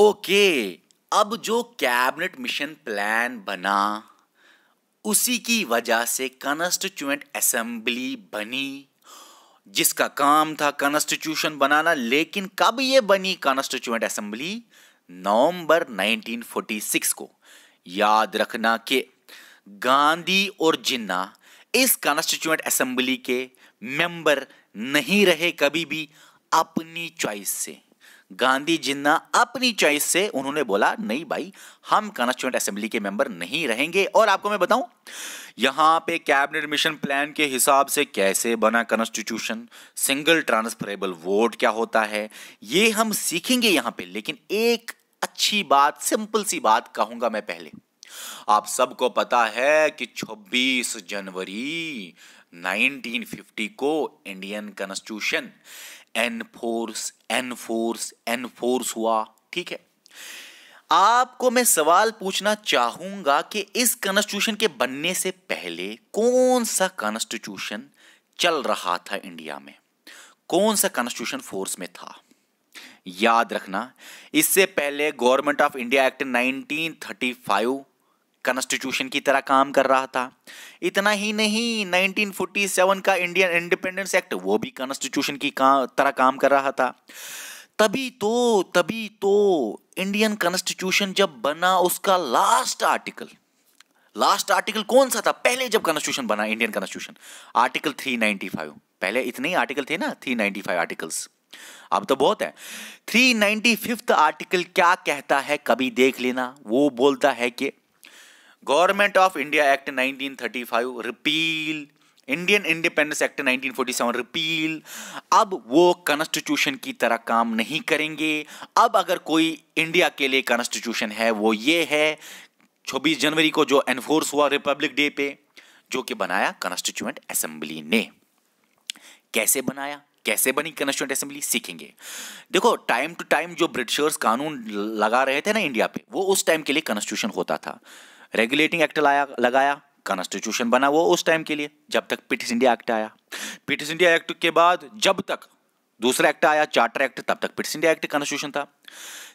Okay, अब जो cabinet mission plan बना, उसी की वजह से कॉन्स्टिट्यूएंट असेंबली बनी। जिसका काम था कॉन्स्टिट्यूशन बनाना, लेकिन कब ये बनी कॉन्स्टिट्यूएंट असेंबली? नवंबर 1946 को। याद रखना कि गांधी और जिन्ना इस कॉन्स्टिट्यूएंट असेंबली के मेंबर नहीं रहे कभी भी अपनी चॉइस से। गांधी जिन्ना अपनी चॉइस से उन्होंने बोला, नहीं भाई, हम कॉन्स्टिट्यूंट असेंबली के मेंबर नहीं रहेंगे। और आपको मैं बताऊँ, यहाँ पे कैबिनेट मिशन प्लान के हिसाब से कैसे बना कॉन्स्टिट्यूशन सिंगल ट्रांसफरेबल वोट क्या होता है? ये हम सीखेंगे यहाँ पे, लेकिन एक अच्छी बात सिंपल सी बात कहूँगा मैं पहले। आप सबको पता है कि 26 जनवरी 1950 को Indian constitution enforce enforce enforce हुआ, ठीक है? आपको मैं सवाल पूछना चाहूँगा कि इस कॉन्स्टिट्यूशन के बनने से पहले कौन सा कॉन्स्टिट्यूशन चल रहा था इंडिया में? कौन सा कॉन्स्टिट्यूशन फोर्स में था? याद रखना, इससे पहले government of India act 1935 constitution की तरह काम कर रहा था। इतना ही नहीं 1947 का इंडियन इंडिपेंडेंस एक्ट वो भी कॉन्स्टिट्यूशन की का, तरह काम कर रहा था। तभी तो तभी तो इंडियन कॉन्स्टिट्यूशन जब बना उसका लास्ट आर्टिकल लास्ट आर्टिकल कौन सा था? पहले जब कॉन्स्टिट्यूशन बना इंडियन कॉन्स्टिट्यूशन आर्टिकल 395 पहले इतने ही आर्टिकल थे ना 395 आर्टिकल्स अब तो बहुत है। 395 आर्टिकल क्या कहता है? कभी देख लेना। वो बोलता है कि government of India act 1935 repeal, Indian independence act 1947 repeal. अब वो कॉन्स्टिट्यूशन की तरह काम नहीं करेंगे। अब अगर कोई इंडिया के लिए कॉन्स्टिट्यूशन है, वो ये है 26 जनवरी को जो एनफोर्स हुआ रिपब्लिक डे पे, जो कि बनाया कॉन्स्टिट्यूएंट असेंबली ने। कैसे बनाया? कैसे बनी कॉन्स्टिट्यूंट असेंबली सीखेंगे। देखो टाइम टू टाइम जो ब्रिटिशर्स कानून लगा रहे थे ना इंडिया पे, वो उस टाइम के लिए कॉन्स्टिट्यूशन होता था। रेगुलेटिंग एक्ट लाया, लगाया कॉन्स्टिट्यूशन बना वो उस टाइम के लिए, जब तक ब्रिटिश इंडिया एक्ट आया। ब्रिटिश इंडिया एक्ट के बाद, जब तक दूसरा एक्ट आया चार्टर एक्ट तब तक ब्रिटिश इंडिया एक्ट कॉन्स्टिट्यूशन था।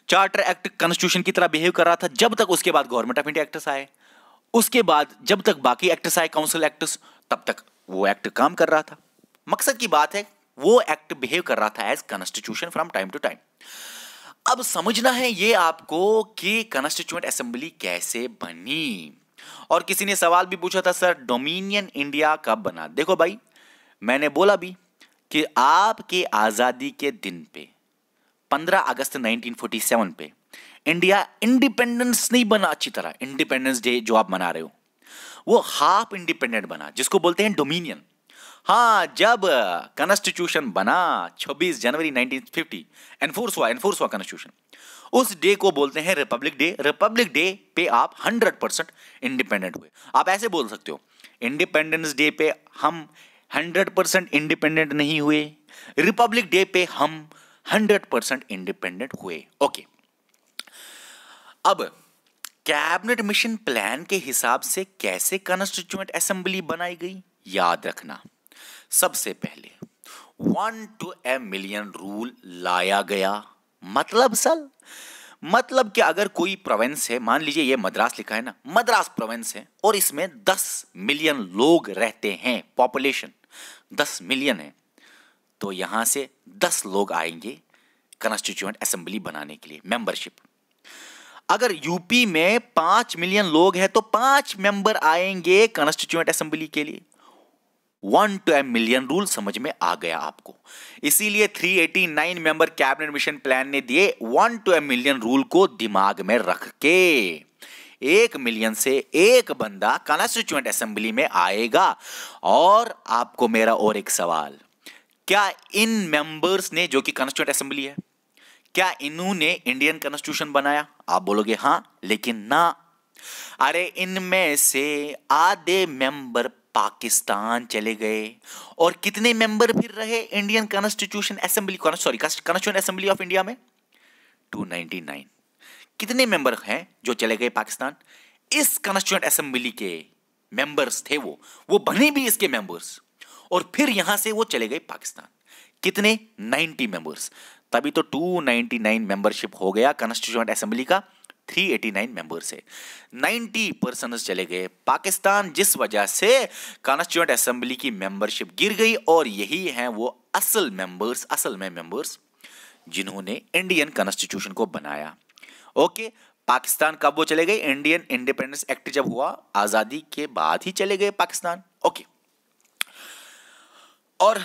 चार्टर एक्ट कॉन्स्टिट्यूशन की तरह बिहेव कर रहा था, जब तक उसके बाद गवर्नमेंट ऑफ़ इंडिया एक्ट्स आए। उसके बाद, जब तक बाकी एक्ट्स आए काउंसिल एक्ट्स तब तक वो एक्ट काम कर रहा था। मकसद की बात है, वो एक्ट बिहेव कर रहा था as constitution from time to time अब समझना है ये आपको कि कॉन्स्टिट्यूएंट असेंबली कैसे बनी? और किसी ने सवाल भी पूछा था, सर डोमिनियन इंडिया कब बना? देखो भाई, मैंने बोला भी कि आपके आज़ादी के दिन पे 15 अगस्त 1947 पे इंडिया इंडिपेंडेंस नहीं बना अच्छी तरह। इंडिपेंडेंस डे जो आप मना रहे हो, वो हाफ़ इंडिपेंडेंट बना, जिसको बोलते हैं डोमिनियन हाँ जब कॉन्स्टिट्यूशन बना 26 जनवरी 1950 एनफोर्स हुआ एनफोर्स हुआ कॉन्स्टिट्यूशन उस डे को बोलते हैं रिपब्लिक डे रिपब्लिक डे पे आप 100 परसेंट इंडिपेंडेंट हुए। आप ऐसे बोल सकते हो इंडिपेंडेंस डे पे हम 100 परसेंट इंडिपेंडेंट नहीं हुए। रिपब्लिक डे पे हम 100 परसेंट इंडिपेंडेंट हुए। ओके अब कैबिनेट मिशन प्लान के हिसाब से कैसे कॉन्स्टिट्यूएंट असेंबली बनाई गई? याद रखना। सबसे पहले one to a million rule लाया गया। मतलब सर मतलब कि अगर कोई प्रोविंस है, मान लीजिए ये मद्रास लिखा है ना, मद्रास प्रोविंस है, और इसमें दस मिलियन लोग रहते हैं पॉपुलेशन दस मिलियन है तो यहाँ से दस लोग आएँगे कॉन्स्टिट्यूएंट असेंबली बनाने के लिए मेंबरशिप अगर यूपी में पाँच मिलियन लोग हैं तो पाँच मेंबर आएँगे कॉन्स्टिट्यूएंट असेंबली के लिए। One to M million rule समझ में आ गया आपको। इसीलिए 389 मेंबर कैबिनेट मिशन प्लान ने दिए one to M million rule को दिमाग में रख के। एक मिलियन से एक बंदा कॉन्स्टिट्यूएंट असेंबली में आएगा। और आपको मेरा और एक सवाल। क्या इन मेंबर्स ने, जो कि कॉन्स्टिट्यूएंट असेंबली है, क्या इन्होंने इंडियन कॉन्स्टिट्यूशन बनाया? आप बोलोगे, हाँ, लेकिन ना। अरे, इनमें से आधे मेंबर पाकिस्तान चले गए। और कितने मेंबर फिर रहे Indian constitution assembly sorry constitution assembly of India में? 299 कितने मेंबर हैं जो चले गए पाकिस्तान? इस कॉन्स्टिट्यूंट असेंबली के मेंबर्स थे वो। वो बने भी इसके मेंबर्स और फिर यहाँ से वो चले गए पाकिस्तान। कितने? 90 मेंबर्स तभी तो 299 मेंबरशिप हो गया कॉन्स्टिट्यूंट असेंबली का। 389 मेंबर से 90 पर्सन चले गए। पाकिस्तान जिस वजह से कॉन्स्टिट्यूंट असेंबली की मेंबरशिप गिर गई और यही हैं वो असल मेंबर्स असल में मेंबर्स जिन्होंने इंडियन कॉन्स्टिट्यूशन को बनाया। ओके, पाकिस्तान कब वो चले गए? इंडियन इंडिपेंडेंस एक्ट जब हुआ, आज़ादी के बाद ही चले गए पाकिस्तान। ओके, और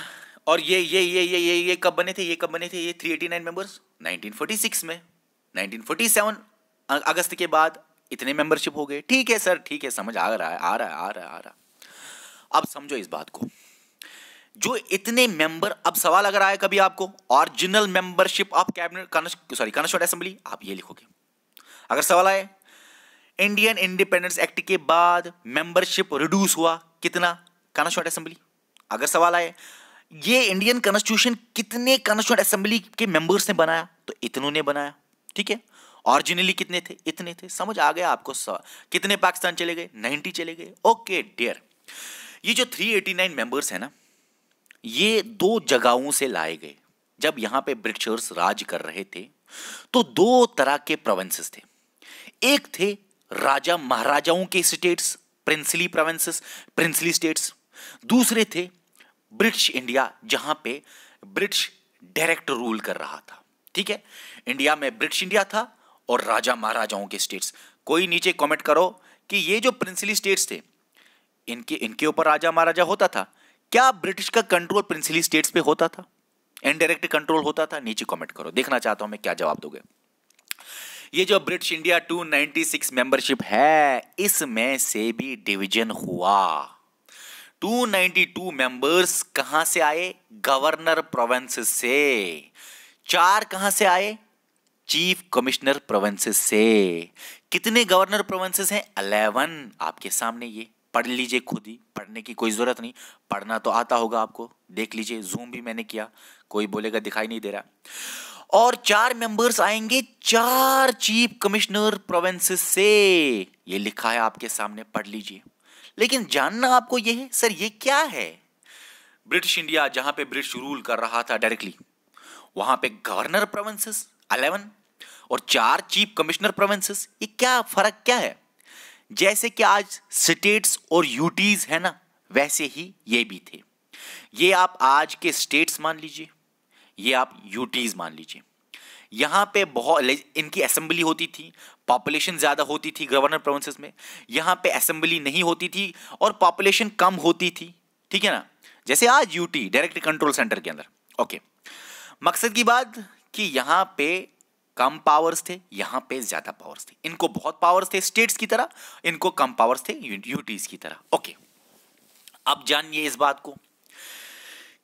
और ये ये ये ये ये ये कब बने थे? ये कब बने थे? ये 389 मेंबर्स 1946 में। 1947 अगस्त के बाद इतने मेंबरशिप हो गए। ठीक है सर, ठीक है, समझ आ रहा है, आ रहा है, आ रहा है, आ रहा अब समझो इस बात को। जो इतने मेंबर अब सवाल अगर आए कभी आपको original membership of cabinet sorry constitute assembly आप ये लिखोगे। अगर सवाल आए इंडियन इंडिपेंडेंस एक्ट के बाद मेंबरशिप रिड्यूस हुआ, कितना? कॉन्स्टिट्यूट असेंबली अगर सवाल आए, ये इंडियन कॉन्स्टिट्यूशन कितने कॉन्स्टिट्यूट असेंबली के मेंबर्स ने बनाया? तो इतनों ने बनाया, ठीक है? ऑरिजिनली कितने थे? इतने थे। समझ आ गया आपको सौ कितने पाकिस्तान चले गए? 90 चले गए। ओके डियर ये जो 389 मेंबर्स है ना, ये दो जगहों से लाए गए। जब यहाँ पे ब्रिटिशर्स राज कर रहे थे तो दो तरह के प्रोविंसेस थे। एक थे राजा, महाराजाओं के states princely provinces princely states दूसरे थे ब्रिटिश इंडिया जहाँ पे ब्रिटिश डायरेक्ट रूल कर रहा था। ठीक है? इंडिया में ब्रिटिश इंडिया था और राजा महाराजाओं के स्टेट्स कोई नीचे कमेंट करो कि ये जो प्रिंसली स्टेट्स थे, इनके इनके ऊपर राजा महाराजा होता था? क्या ब्रिटिश का कंट्रोल प्रिंसली स्टेट्स पे होता था? इनडायरेक्ट कंट्रोल होता था? नीचे कमेंट करो। देखना चाहता हूँ मैं क्या जवाब दोगे। ये जो ब्रिटिश इंडिया 296 मेंबरशिप है, इसमें से भी डिवीज़न हुआ। 292 मेंबर्स कहाँ से आए? गवर्नर प्रोविंस से। चार कहाँ से आए? चीफ कमिश्नर प्रोविंसेस से। कितने गवर्नर प्रोविंसेस हैं? अलेवन आपके सामने ये। पढ़ लीजिए खुद ही। पढ़ने की कोई ज़रूरत नहीं। पढ़ना तो आता होगा आपको। देख लीजिए जूम भी मैंने किया। कोई बोलेगा, दिखाई नहीं दे रहा। और चार मेंबर्स आएँगे, चार चीफ कमिश्नर प्रोविंसेस से। ये लिखा है आपके सामने, पढ़ लीजिए। लेकिन जानना आपको ये है, सर, ये क्या है? ब्रिटिश इंडिया, जहाँ पे ब्रिटिश रूल कर रहा था डायरेक्टली, वहाँ पे गवर्नर प्रोविंसेस अलेवन और चार चीफ कमिश्नर प्रोविंसेस ये क्या फ़र्क क्या है? जैसे कि आज स्टेट्स और यूटीज है ना, वैसे ही ये भी थे। ये आप आज के स्टेट्स मान लीजिए, ये आप यूटीज मान लीजिए। यहाँ पे बहुत इनकी असेंबली होती थी पॉपुलेशन ज़्यादा होती थी गवर्नर प्रोविंसेस में। यहाँ पे असेंबली नहीं होती थी और पॉपुलेशन कम होती थी, ठीक है ना? जैसे आज यूटी डायरेक्ट कंट्रोल सेंटर के अंदर। ओके मकसद की बात कि यहाँ पे कम पावर्स थे, यहाँ पे ज़्यादा पावर्स थे। इनको बहुत पावर्स थे स्टेट्स की तरह, इनको कम पावर्स थे यूटीज की तरह। ओके अब जानिए इस बात को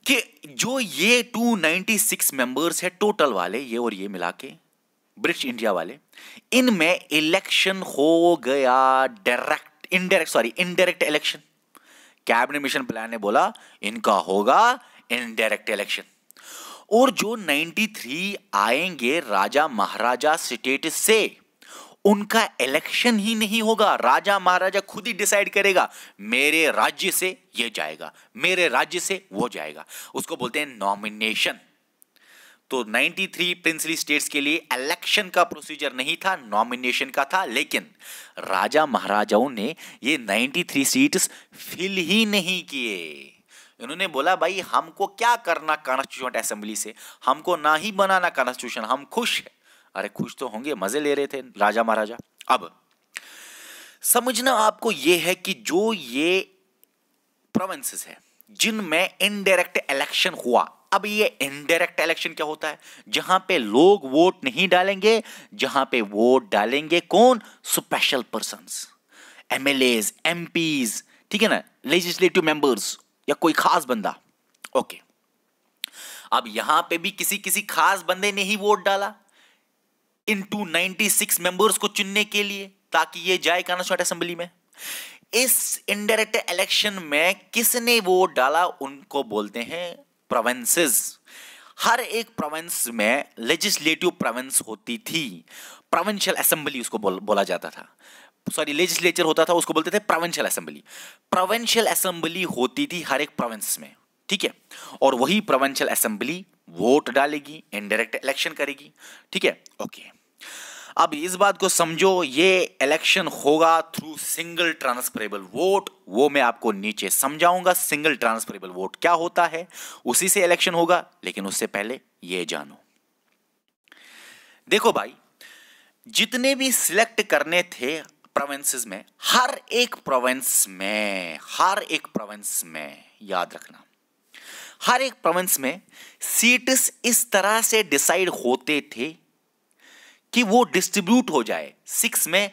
कि जो ये 296 मेंबर्स है टोटल वाले, ये और ये मिला के ब्रिटिश इंडिया वाले, इनमें इलेक्शन हो गया direct indirect sorry indirect election cabinet mission plan ने बोला, इनका होगा इनडायरेक्ट इलेक्शन और जो 93 आएँगे राजा महाराजा स्टेट से, उनका इलेक्शन ही नहीं होगा। राजा महाराजा खुद ही डिसाइड करेगा, मेरे राज्य से ये जाएगा, मेरे राज्य से वो जाएगा। उसको बोलते हैं नॉमिनेशन तो 93 प्रिंसली स्टेट्स के लिए इलेक्शन का प्रोसीजर नहीं था नॉमिनेशन का था, लेकिन राजा महाराजाओं ने ये 93 सीट्स फिल ही नहीं किए। इन्होंने बोला, भाई, हमको क्या करना कॉन्स्टिट्यूशन असेंबली से? हमको ना ही बनाना कॉन्स्टिट्यूशन हम खुश है. अरे, खुश तो होंगे, मज़े ले रहे थे, राजा महाराजा। अब, समझना आपको यह है कि जो ये प्रोविंसेस है, जिनमें इनडायरेक्ट इलेक्शन हुआ, अब ये इनडायरेक्ट इलेक्शन क्या होता है? जहाँ पे लोग वोट नहीं डालेंगे, जहाँ पे वोट डालेंगे कौन? स्पेशल पर्सन एमएलएज एमपीज ठीक है ना? लेजिस्लेटिव मेंबर्स या कोई खास बंदा। ओके। अब यहाँ पे भी किसी किसी खास बंदे ने ही वोट डाला। इन टू नाइनटी सिक्स मेंबर्स को चुनने के लिए ताकि ये जाए कॉन्स्टिट्यूट असेंबली में। इस इनडायरेक्ट इलेक्शन में किसने वोट डाला उनको बोलते हैं प्रोविंसेस हर एक प्रोविंस में लेजिस्लेटिव प्रोविंस होती थी। प्रोविंशियल असेंबली उसको बोल, बोला जाता था। सॉरी लेजिस्लेचर होता था, उसको बोलते थे प्रोविंशियल असेंबली प्रोविंशियल असेंबली होती थी हर एक प्रोविंस में, ठीक है? और वही प्रोविंशियल असेंबली वोट डालेगी इनडायरेक्ट इलेक्शन करेगी, ठीक है? ओके अब इस बात को समझो, ये इलेक्शन होगा थ्रू सिंगल ट्रांसफरेबल वोट वो मैं आपको नीचे समझाऊँगा सिंगल ट्रांसफरेबल वोट क्या होता है? उसी से इलेक्शन होगा, लेकिन उससे पहले ये जानो। देखो भाई, जितने भी सिलेक्ट करने थे प्रोविंसेस में, हर एक प्रोविंस में, हर एक प्रोविंस में याद रखना। हर एक प्रोविंस में सीट्स इस तरह से डिसाइड होते थे कि वो डिस्ट्रीब्यूट हो जाए सिक्स में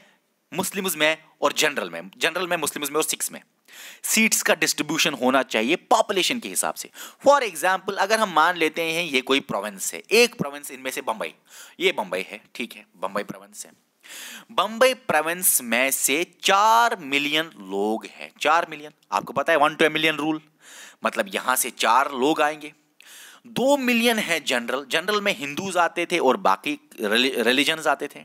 मुस्लिम्स में और जनरल में। जनरल में मुस्लिम्स में और सिक्स में। सीट्स का डिस्ट्रीब्यूशन होना चाहिए पॉपुलेशन के हिसाब से। फॉर एग्ज़ाम्पल अगर हम मान लेते हैं ये कोई प्रोविंस है, एक प्रोविंस इनमें से बंबई ये बंबई है, ठीक है बंबई प्रोविंस है। बंबई प्रोविंस में से चार मिलियन लोग हैं। चार मिलियन आपको पता है वन टू मिलियन रूल मतलब यहाँ से चार लोग आएँगे। दो मिलियन है जनरल जनरल में हिंदूज आते थे और बाकी रिलीजन आते थे।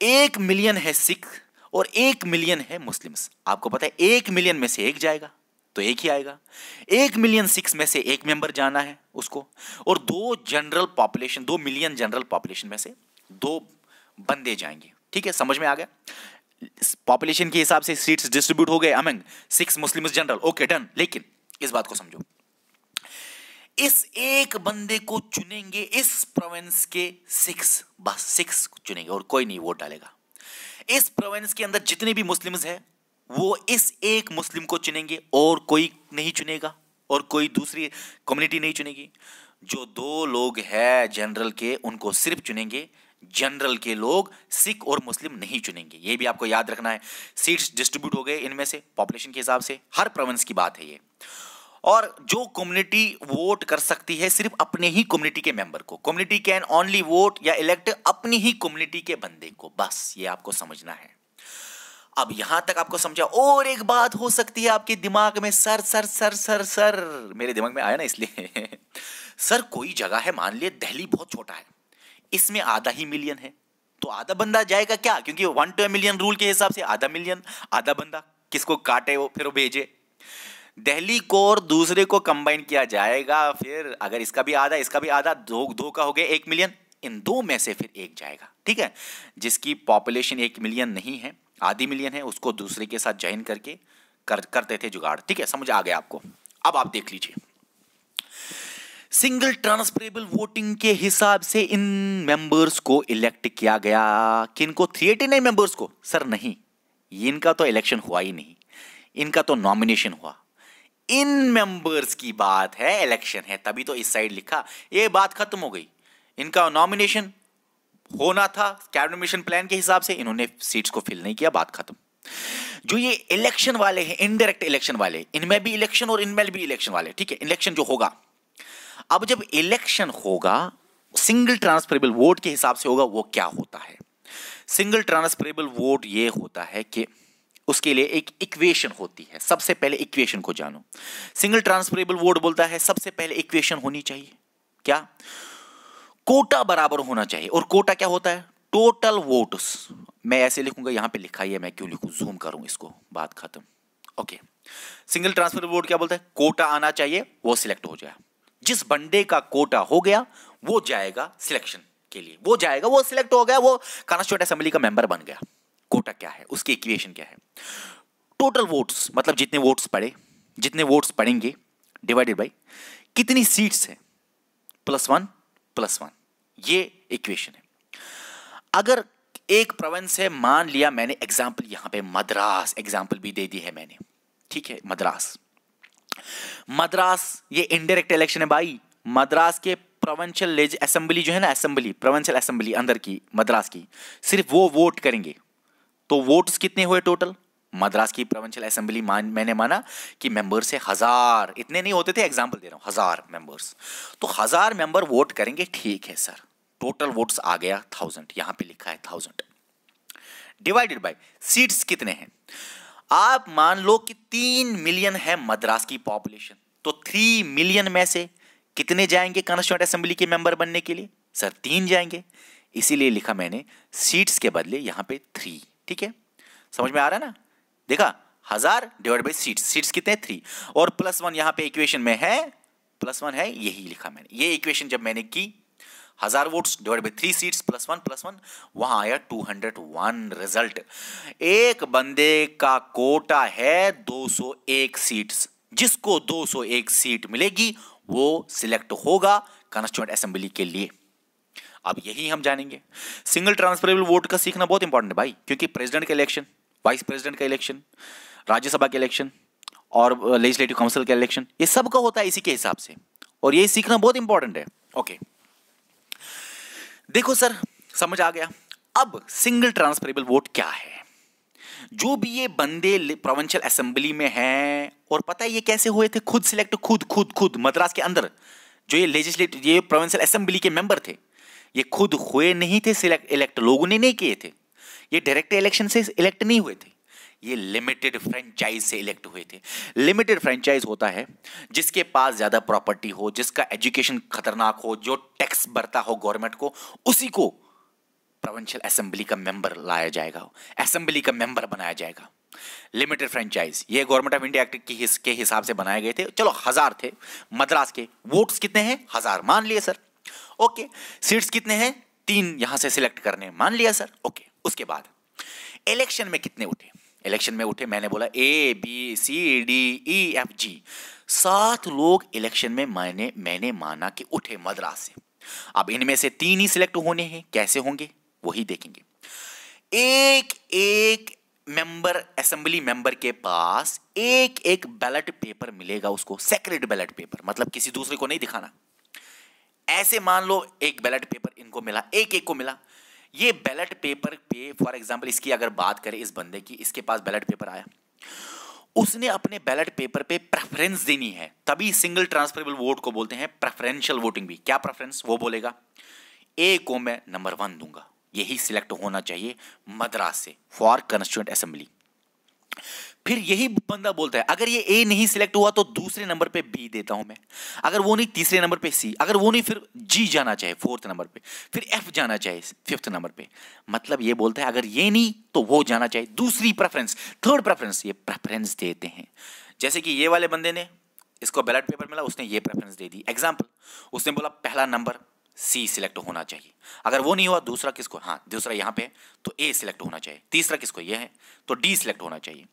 एक मिलियन है सिख और एक मिलियन है मुस्लिम्स आपको पता है, एक मिलियन में से एक जाएगा तो एक ही आएगा। एक मिलियन सिक्स में से एक मेंबर जाना है उसको। और दो जनरल पॉपुलेशन दो मिलियन जनरल पॉपुलेशन में से दो बंदे जाएँगे। ठीक है? समझ में आ गया? पॉपुलेशन के हिसाब से सीट्स डिस्ट्रीब्यूट हो गए among six Muslim general okay done लेकिन इस बात को समझो। इस एक बंदे को चुनेंगे इस प्रोविंस के सिक्स बस सिक्स चुनेंगे और कोई नहीं वोट डालेगा। इस प्रोविंस के अंदर जितने भी मुस्लिम्स हैं, वो इस एक मुस्लिम को चुनेंगे और कोई नहीं चुनेगा और कोई दूसरी कम्युनिटी नहीं चुनेगी। जो दो लोग हैं जनरल के, उनको सिर्फ़ चुनेंगे जनरल के लोग सिख और मुस्लिम नहीं चुनेंगे। ये भी आपको याद रखना है। सीट्स डिस्ट्रीब्यूट हो गए इनमें से पॉपुलेशन के हिसाब से। हर प्रोविंस की बात है ये। और जो कम्युनिटी वोट कर सकती है, सिर्फ़ अपने ही कम्युनिटी के मेंबर को। कम्युनिटी कैन ओनली वोट या इलेक्ट अपनी ही कम्युनिटी के बंदे को। बस, ये आपको समझना है। अब यहाँ तक आपको समझा, और एक बात हो सकती है आपके दिमाग में, sir sir sir sir sir. मेरे दिमाग में आया ना इसलिए। सर, कोई जगह है, मान लिया दिल्ली बहुत छोटा है। इसमें आधा ही मिलियन है। तो आधा बंदा जाएगा क्या? क्योंकि वन टू मिलियन रूल के हिसाब से आधा मिलियन आधा बंदा, किसको काटे वो, फिर वो भेजे। दिल्ली को और दूसरे को कंबाइन किया जाएगा, फिर अगर इसका भी आधा, इसका भी आधा, दो दो का हो गया एक मिलियन इन दो में से फिर एक जाएगा, ठीक है? जिसकी पॉपुलेशन एक मिलियन नहीं है, आधी मिलियन है, उसको दूसरे के साथ ज्वाइन करके कर, करते थे जुगाड़, ठीक है? समझ आ गया आपको? अब आप देख लीजिए। सिंगल ट्रांसफरेबल वोटिंग के हिसाब से इन मेंबर्स को इलेक्ट किया गया। किनको थ्री एटी नाइन मेंबर्स को? सर, नहीं। इनका तो इलेक्शन हुआ ही नहीं। इनका तो नॉमिनेशन हुआ। इन मेंबर्स की बात है इलेक्शन है, तभी तो इस साइड लिखा। ये बात खत्म हो गई। इनका नॉमिनेशन होना था। कैबिनेट मिशन प्लान के हिसाब से इन्होंने सीट्स को फिल नहीं किया। बात खत्म। जो ये इलेक्शन वाले हैं इनडायरेक्ट इलेक्शन वाले, इनमें भी इलेक्शन और इनमें भी इलेक्शन वाले, ठीक है? इलेक्शन जो होगा अब जब इलेक्शन होगा सिंगल ट्रांसफरेबल वोट के हिसाब से होगा, वो क्या होता है? सिंगल ट्रांसफरेबल वोट ये होता है कि उसके लिए एक इक्वेशन होती है। सबसे पहले इक्वेशन को जानो। सिंगल ट्रांसफरेबल वोट बोलता है, सबसे पहले इक्वेशन होनी चाहिए। क्या? कोटा बराबर होना चाहिए। और कोटा क्या होता है? टोटल वोट्स मैं ऐसे लिखूँगा, यहाँ पे लिखा ही है, मैं क्यों लिखूं? जूम करूँ इसको, बात खत्म। ओके सिंगल ट्रांसफ़र वोट क्या बोलता है? कोटा आना चाहिए, वो सिलेक्ट हो जाए। जिस बंडे का कोटा हो गया, वो जाएगा सिलेक्शन के लिए। वो जाएगा, वो सिलेक्ट हो गया, वो कॉन्स्टिट्यूट असेंबली का मेंबर बन गया। कोटा क्या है? उसकी इक्वेशन क्या है? टोटल वोट्स मतलब जितने वोट्स पड़े, जितने वोट्स पड़ेंगे डिवाइडेड बाई कितनी सीट्स है? प्लस वन प्लस वन ये इक्वेशन है। अगर एक प्रोविंस है, मान लिया मैंने एग्ज़ाम्पल यहाँ पे मद्रास एग्ज़ाम्पल भी दे दी है मैंने। ठीक है, मद्रास। मद्रास, ये इनडायरेक्ट इलेक्शन है भाई। मद्रास के प्रोविंशियल असेंबली जो है ना असेंबली प्रोविंशियल असेंबली अंदर की, मद्रास की, सिर्फ़ वो वोट करेंगे। तो वोट्स कितने हुए टोटल मद्रास की प्रोविंशियल असेंबली मान मैंने माना कि मेंबर्स है हज़ार। इतने नहीं होते थे एग्ज़ाम्पल दे रहा हूँ, हज़ार मेंबर्स तो हज़ार मेंबर वोट करेंगे, ठीक है सर। टोटल वोट्स आ गया थाउज़ेंड यहाँ पे लिखा है थाउज़ेंड डिवाइडेड बाय सीट्स कितने हैं? आप मान लो कि तीन मिलियन है मद्रास की पॉपुलेशन तो थ्री मिलियन में से कितने जाएँगे कॉन्स्टिट्यूंट असेंबली के मेंबर बनने के लिए? सर तीन जाएँगे. इसीलिए लिखा मैंने सीट्स के बदले यहाँ पे थ्री ठीक है? समझ में आ रहा है ना? देखा, हज़ार डिवाइड बाई सीट्स सीट्स कितने? थ्री और प्लस वन यहाँ पे इक्वेशन में है प्लस वन है, यही लिखा मैंने. ये इक्वेशन जब मैंने की हज़ार votes divide by three seats plus one plus one वहाँ आया टू हंड्रेड वन रिज़ल्ट एक बंदे का कोटा है दो सौ एक सीट्स जिसको दो सौ एक सीट मिलेगी, वो सिलेक्ट होगा कॉन्स्टिट्यूंट असेंबली के लिए. अब यही हम जानेंगे. सिंगल ट्रांसफरेबल वोट का सीखना बहुत इंपॉर्टेंट है भाई, क्योंकि प्रेसिडेंट का इलेक्शन वाइस प्रेसिडेंट का इलेक्शन राज्यसभा का इलेक्शन और लेजिस्लेटिव काउंसिल का इलेक्शन ये सब का होता है इसी के हिसाब से. और ये सीखना बहुत इंपॉर्टेंट है. ओके देखो सर, समझ आ गया। अब सिंगल ट्रांसफरेबल वोट क्या है? जो भी ये बंदे प्रोविंशियल असेंबली में हैं, और पता है ये कैसे हुए थे? खुद सिलेक्ट खुद खुद खुद, मद्रास के अंदर। जो ये लेजिस्लेटिव ये प्रोविंशियल असेंबली के मेंबर थे, ये खुद हुए नहीं थे सिलेक्ट इलेक्ट लोगों ने नहीं किए थे। ये डायरेक्ट इलेक्शन से इलेक्ट नहीं हुए थे। ये लिमिटेड फ्रेंचाइज से इलेक्ट हुए थे। लिमिटेड फ्रेंचाइज होता है जिसके पास ज़्यादा प्रॉपर्टी हो जिसका एजुकेशन खतरनाक हो जो टैक्स भरता हो गवर्नमेंट को उसी को प्रोविंशियल असेंबली का मेंबर लाया जाएगा असेंबली का मेंबर बनाया जाएगा। लिमिटेड फ्रेंचाइज ये गवर्नमेंट ऑफ़ इंडिया एक्ट की हिस, के हिसाब से बनाए गए थे। चलो हज़ार थे। मद्रास के वोट्स कितने हैं? हज़ार। मान लिए सर ओके सीट्स कितने हैं? तीन यहाँ से सिलेक्ट करने। मान लिया सर ओके उसके बाद इलेक्शन में कितने उठे? इलेक्शन में उठे, मैंने बोला A B C D E F G सात लोग इलेक्शन में मैंने मैंने माना कि उठे मद्रास से। अब इनमें से तीन ही सिलेक्ट होने हैं, कैसे होंगे? वही देखेंगे। एक एक मेंबर असेंबली मेंबर के पास एक एक बैलेट पेपर मिलेगा उसको सेक्रेट बैलेट पेपर मतलब किसी दूसरे को नहीं दिखाना। ऐसे मान लो, एक बैलेट पेपर इनको मिला, एक एक को मिला। ये बैलेट पेपर पे फॉर एग्ज़ाम्पल इसकी अगर बात करें इस बंदे की, इसके पास बैलेट पेपर आया। उसने अपने बैलेट पेपर पे प्रेफरेंस देनी है। तभी सिंगल ट्रांसफरेबल वोट को बोलते हैं प्रेफरेंशियल वोटिंग भी। क्या प्रेफरेंस वो बोलेगा ए को मैं नंबर वन दूँगा। यही सिलेक्ट होना चाहिए मद्रास से फॉर कंस्टिट्यूंट असेंबली फिर यही बंदा बोलता है, अगर ये ए नहीं सिलेक्ट हुआ तो दूसरे नंबर पे बी देता हूँ मैं। अगर वो नहीं तीसरे नंबर पे सी अगर वो नहीं फिर जी जाना चाहे फोर्थ नंबर पे, फिर एफ़ जाना चाहे फिफ्थ नंबर पे। मतलब ये बोलता है, अगर ये नहीं तो वो जाना चाहे दूसरी प्रेफरेंस थर्ड प्रेफरेंस ये प्रेफरेंस देते हैं। जैसे कि ये वाले बंदे ने, इसको बैलेट पेपर मिला, उसने ये प्रेफरेंस दे दी। एग्ज़ाम्पल उसने बोला, पहला नंबर सी सिलेक्ट होना चाहिए। अगर वो नहीं हुआ, दूसरा किसको? हाँ दूसरा यहाँ पे तो ए सिलेक्ट होना चाहिए। तीसरा किसको? ये है तो डी सिलेक्ट होना चाहिए।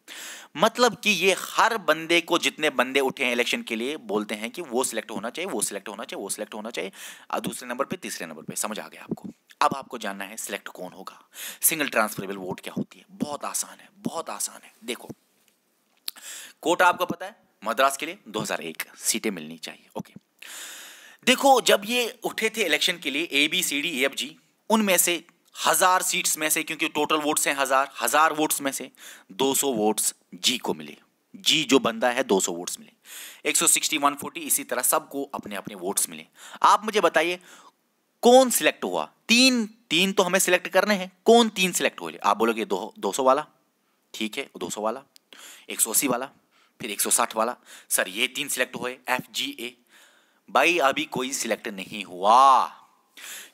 मतलब कि ये हर बंदे को जितने बंदे उठे हैं इलेक्शन के लिए, बोलते हैं कि वो सिलेक्ट होना चाहिए, वो सिलेक्ट होना चाहिए, वो सिलेक्ट होना चाहिए। और दूसरे नंबर पर तीसरे नंबर पर समझ आ गया आपको। अब आपको जानना है सिलेक्ट कौन होगा? सिंगल ट्रांसफरेबल वोट क्या होती है? बहुत आसान है, बहुत आसान है। देखो कोटा आपको पता है, मद्रास के लिए 2001 सीटें मिलनी चाहिए ओके देखो, जब ये उठे थे इलेक्शन के लिए A B C D F G उनमें से हज़ार सीट्स में से, क्योंकि टोटल वोट्स हैं हज़ार हज़ार वोट्स में से 200 वोट्स जी को मिले। जी जो बंदा है 200 वोट्स मिले। 160 140 इसी तरह सबको अपने अपने वोट्स मिले। आप मुझे बताइए, कौन सिलेक्ट हुआ? तीन तीन तो हमें सिलेक्ट करने हैं। कौन तीन सिलेक्ट हुए? आप बोलोगे, दो दो वाला। ठीक है, दो सौ वाला। एक सौ अस्सी वाला। फिर एक सौ साठ वाला। सर, ये तीन सिलेक्ट हुए एफ़ जी ए भाई, अभी कोई सिलेक्ट नहीं हुआ।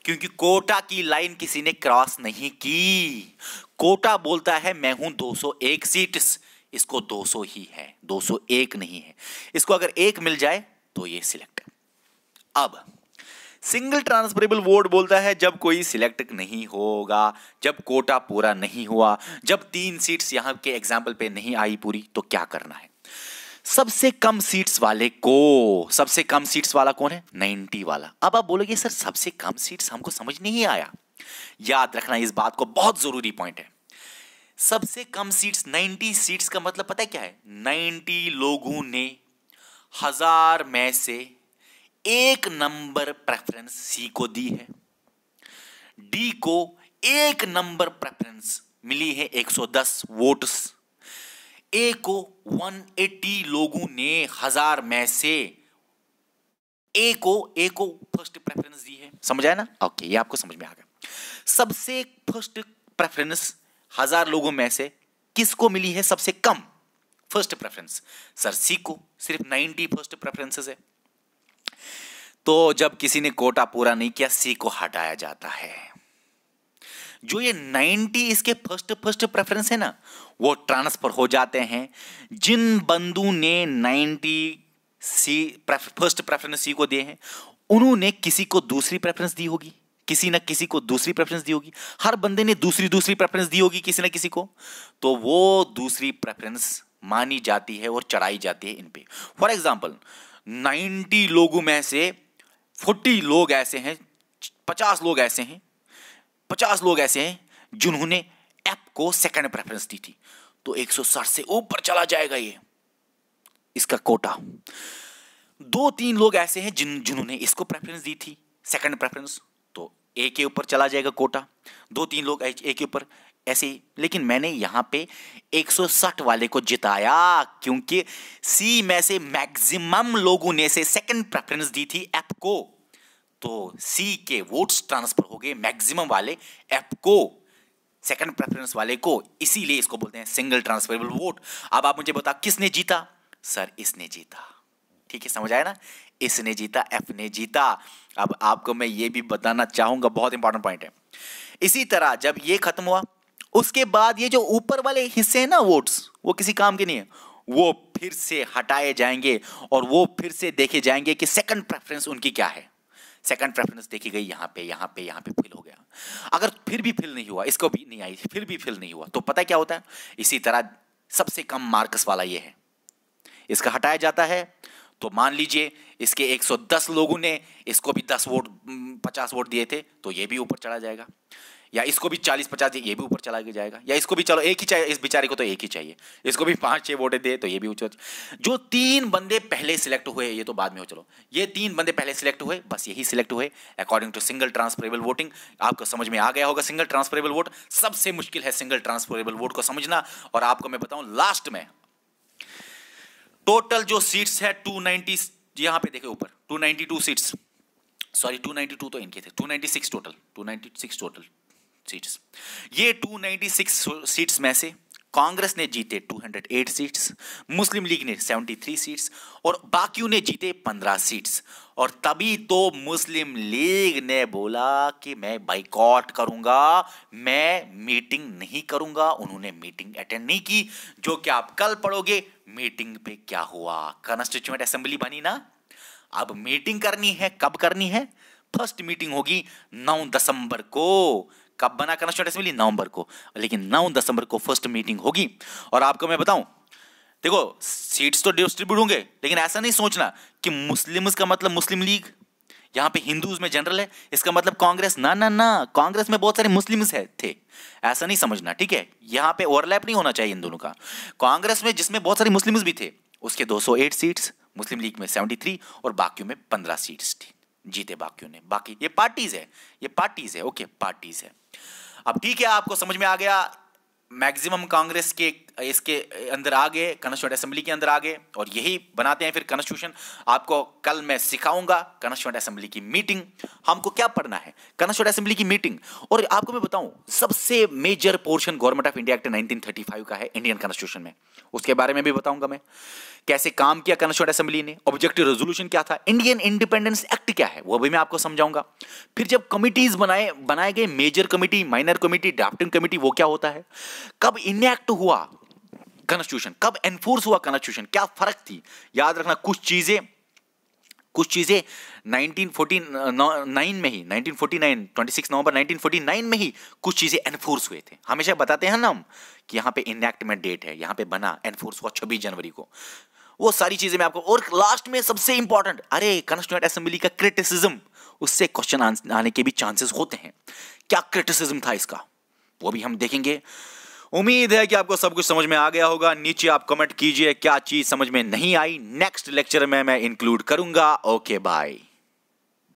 क्योंकि कोटा की लाइन किसी ने क्रॉस नहीं की। कोटा बोलता है, मैं हूँ 201 सीट्स इसको 200 ही है 201 नहीं है। इसको अगर एक मिल जाए तो ये सिलेक्ट अब सिंगल ट्रांसफरेबल वोट बोलता है, जब कोई सिलेक्ट नहीं होगा, जब कोटा पूरा नहीं हुआ, जब तीन सीट्स यहाँ के एग्ज़ाम्पल पे नहीं आई पूरी तो क्या करना है? सबसे कम सीट्स वाले को, सबसे कम सीट्स वाला कौन है? 90 वाला। अब आप बोलोगे, सर, सबसे कम सीट्स हमको समझ नहीं आया। याद रखना, इस बात को बहुत ज़रूरी पॉइंट है। सबसे कम सीट्स 90 सीट्स का मतलब पता है क्या है? 90 लोगों ने हज़ार में से एक नंबर प्रेफरेंस सी को दी है। डी को एक नंबर प्रेफरेंस मिली है 110 वोट्स ए को 180 लोगों ने हज़ार में से ए को ए को फ़र्स्ट प्रेफरेंस दी है। समझ आया ना? ओके ये आपको समझ में आ गया। सबसे फ़र्स्ट प्रेफरेंस हज़ार लोगों में से किसको मिली है सबसे कम? फ़र्स्ट प्रेफरेंस सर सी को सिर्फ़ 90 फ़र्स्ट प्रेफरेंसेस है। तो जब किसी ने कोटा पूरा नहीं किया सी को हटाया जाता है। जो ये 90 इसके फ़र्स्ट फ़र्स्ट प्रेफरेंस है ना, वो ट्रांसफ़र हो जाते हैं। जिन बंधु ने 90 सी फ़र्स्ट प्रेफरेंस सी को दिए हैं, उन्होंने किसी को दूसरी प्रेफरेंस दी होगी। किसी ना किसी को दूसरी प्रेफरेंस दी होगी। हर बंदे ने दूसरी दूसरी प्रेफरेंस दी होगी किसी ना किसी को। तो वो दूसरी प्रेफरेंस मानी जाती है और चढ़ाई जाती है इन पे। फॉर एग्ज़ाम्पल नाइन्टी लोगों में से फोर्टी लोग ऐसे हैं, पचास लोग ऐसे हैं पचास लोग ऐसे हैं जिन्होंने ऐप को सेकंड प्रेफरेंस दी थी। तो 160 से ऊपर चला जाएगा ये, इसका कोटा। दो तीन लोग ऐसे हैं जिन, जिन्होंने इसको प्रेफरेंस दी थी सेकंड प्रेफरेंस तो ए के ऊपर चला जाएगा कोटा। दो तीन लोग ए के ऊपर ऐसे, लेकिन मैंने यहाँ पे 160 वाले को जिताया, क्योंकि सी में से मैक्सिमम लोगों ने से सेकंड प्रेफरेंस दी थी ऐप को। तो सी के वोट्स ट्रांसफ़र हो गए मैक्सिमम वाले ऐप को सेकंड प्रेफरेंस वाले को, इसीलिए इसको बोलते हैं सिंगल ट्रांसफरेबल वोट अब आप मुझे बता किसने जीता? सर इसने जीता। ठीक है, समझ आया ना? इसने जीता एफ़ ने जीता। अब आपको मैं ये भी बताना चाहूँगा, बहुत इंपॉर्टेंट पॉइंट है। इसी तरह जब ये खत्म हुआ, उसके बाद ये जो ऊपर वाले हिस्से हैं ना वोट्स वो किसी काम के नहीं है। वो फिर से हटाए जाएँगे और वो फिर से देखे जाएँगे कि सेकंड प्रेफरेंस उनकी क्या है। सेकंड प्रेफरेंस देखी गई, यहाँ पे यहाँ पे यहाँ पे फिल हो गया। अगर फिर भी फिल नहीं हुआ, इसको भी नहीं आई, फिर भी फिल नहीं हुआ तो पता क्या होता है? इसी तरह सबसे कम मार्क्स वाला ये है। इसका हटाया जाता है तो मान लीजिए इसके 110 लोगों ने इसको भी 10 वोट 50 वोट दिए थे तो ये भी ऊपर चढ़ा जाएगा। या इसको भी 40 50 ये भी ऊपर चला जाएगा। या इसको भी चलो, एक ही चाहिए, इस बेचारे को तो एक ही चाहिए। इसको भी पाँच छह वोटे दे तो ये भी ऊँचा जो तीन बंदे पहले सिलेक्ट हुए, ये तो बाद में हो, चलो। ये तीन बंदे पहले सिलेक्ट हुए, बस यही सिलेक्ट हुए। According to single transferable voting आपको समझ में आ गया होगा सिंगल ट्रांसफरेबल वोट सबसे मुश्किल है सिंगल ट्रांसफरेबल वोट को समझना। और आपको मैं बताऊँ लास्ट में टोटल जो सीट्स है 290 यहाँ पे देखे ऊपर 292 सीट्स सॉरी 292 तो इनके थे। 296 टोटल 296 टोटल सीट्स ये 296 सीट्स में से कांग्रेस ने जीते 208 सीट्स मुस्लिम लीग ने 73 सीट्स और बाकियों ने जीते 15 सीट्स और तभी तो मुस्लिम लीग ने बोला कि मैं बाइकआउट करूँगा, मैं मीटिंग नहीं करूँगा। उन्होंने मीटिंग अटेंड नहीं की, जो कि आप कल पढ़ोगे मीटिंग पे क्या हुआ? कॉन्स्टिट्यूएंट असेंबली बनी ना? अब मीटिंग करनी है, कब करनी है? फ़र्स्ट मीटिंग होगी 9 दिसंबर को। कब बना कॉन्स्टिट्यूंट असेंबली नवंबर को। लेकिन नौ दिसंबर को फ़र्स्ट मीटिंग होगी। और आपको मैं बताऊँ, देखो सीट्स तो डिस्ट्रीब्यूट होंगे, लेकिन ऐसा नहीं सोचना कि मुस्लिम्स का मतलब मुस्लिम लीग। यहाँ पे हिंदूज में जनरल है, इसका मतलब कांग्रेस। ना ना ना, कांग्रेस में बहुत सारे मुस्लिम्स है, थे। ऐसा नहीं समझना, ठीक है? यहाँ पे ओवरलैप नहीं होना चाहिए इन दोनों का। कांग्रेस में जिसमें बहुत सारे मुस्लिम्स भी थे, उसके 208 सीट्स मुस्लिम लीग में 73 और बाकियों में 15 सीट्स थी। जीते बाकियों ने। बाकी ये पार्टीज़ है, ये पार्टीज़ है ओके पार्टीज़ है। अब ठीक है, आपको समझ में आ गया, मैक्सिमम कांग्रेस के, इसके अंदर आ गए कॉन्स्टिट्यूंट असेंबली के अंदर आ गए, और यही बनाते हैं फिर कॉन्स्टिट्यूशन आपको कल मैं सिखाऊँगा कॉन्स्टिट्यूंट असेंबली की मीटिंग हमको क्या पढ़ना है? कॉन्स्टिट्यूंट असेंबली की मीटिंग और आपको मैं बताऊँ, सबसे major portion government of India act 1935 का है इंडियन कॉन्स्टिट्यूशन में। उसके बारे में भी बताऊँगा मैं। कैसे काम किया कॉन्स्टिट्यूंट असेंबली ने, ऑब्जेक्टिव रेजोल्यूशन क्या था, इंडियन इंडिपेंडेंस एक्ट क्या है, वो भी मैं आपको समझाऊँगा। फिर जब कमिटीज बनाए बनाए गए, major committee, minor committee, drafting committee, वो क्या होता है, कब इनएक्ट हुआ कॉन्स्टिट्यूशन, कब एनफोर्स हुआ कॉन्स्टिट्यूशन, क्या फ़र्क थी, याद रखना कुछ चीज़ें कुछ चीज़ें 1949 में ही 1949 26 नवंबर 1949 में ही कुछ चीज़ें एनफोर्स हुए थे। हमेशा बताते हैं ना हम कि यहाँ पे इनएक्टमेंट डेट है, यहाँ पे बना एनफोर्स हुआ 26 जनवरी को। वो सारी चीज़ें मैं आपको और लास्ट में सबसे इंपॉर्टेंट अरे कॉन्स्टिट्यूंट असेंबली का क्रिटिसिज्म उससे क्वेश्चन आने के भी चांसेस होते हैं। क्या क्रिटिसिज्म था इसका? वो भी हम देखेंगे। उम्मीद है कि आपको सब कुछ समझ में आ गया होगा। नीचे आप कमेंट कीजिए, क्या चीज़ समझ में नहीं आई? नेक्स्ट लेक्चर में मैं इंक्लूड करूँगा। Okay bye